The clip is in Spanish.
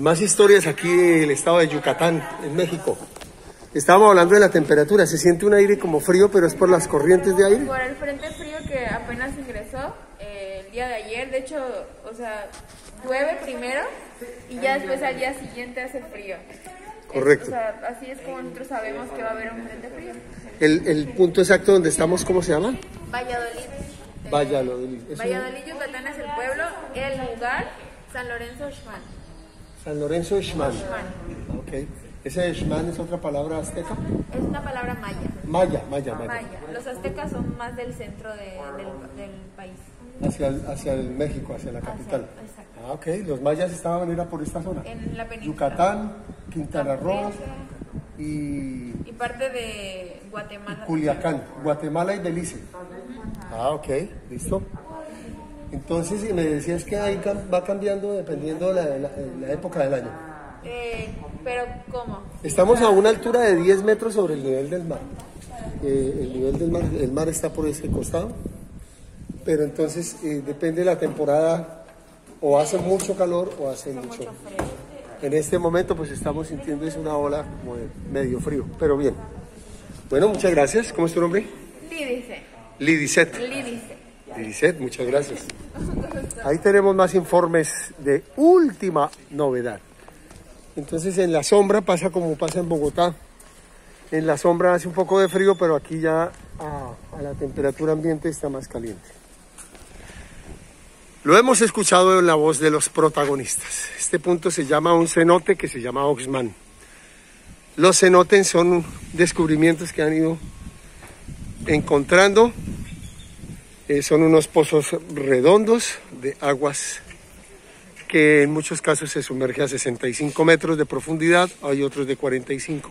Más historias aquí del estado de Yucatán, en México. Estábamos hablando de la temperatura. Se siente un aire como frío, pero es por las corrientes de aire. Por el frente frío que apenas ingresó eh, el día de ayer. De hecho, o sea, llueve primero y ya después al día siguiente hace frío. Correcto. Es- o sea, así es como nosotros sabemos que va a haber un frente frío. El, el punto exacto donde estamos, ¿cómo se llama? Valladolid. eh, Valladolid. Valladolid, Yucatán es el pueblo. El lugar, San Lorenzo Xman. San Lorenzo Xman. Xman. Ok. ¿Ese Xman es otra palabra azteca? Es una palabra maya. Maya, maya, maya. Maya. Los aztecas son más del centro de- del, del país. Hacia el, hacia el México, hacia la capital. exacto. Ah, ok. Los mayas estaban era por esta zona. En la península. Yucatán, Quintana Roo y Y parte de Guatemala. Culiacán, Guatemala y Belice. Ah, ok, listo. Entonces, y me decías que ahí va cambiando dependiendo de la, la- la época del año. Eh, pero ¿cómo? Estamos a una altura de 10 metros sobre el nivel del mar. Eh, el nivel del mar, el mar está por este costado, pero entonces eh, depende de la temporada, o hace mucho calor o hace mucho. Mucho frío. En este momento pues estamos sintiendo es una ola como de medio frío, pero bien. Bueno, muchas gracias. ¿Cómo es tu nombre? Lídice. Lidicet. Lídice. Muchas gracias. Ahí tenemos más informes de última novedad. Entonces en la sombra pasa como pasa en Bogotá. En la sombra hace un poco de frío, pero aquí ya a, a la temperatura ambiente está más caliente. Lo hemos escuchado en la voz de los protagonistas. Este punto se llama un cenote que se llama Oxman. Los cenotes son descubrimientos que han ido encontrando. Eh, son unos pozos redondos de aguas que en muchos casos se sumerge a 65 metros de profundidad, hay otros de 45.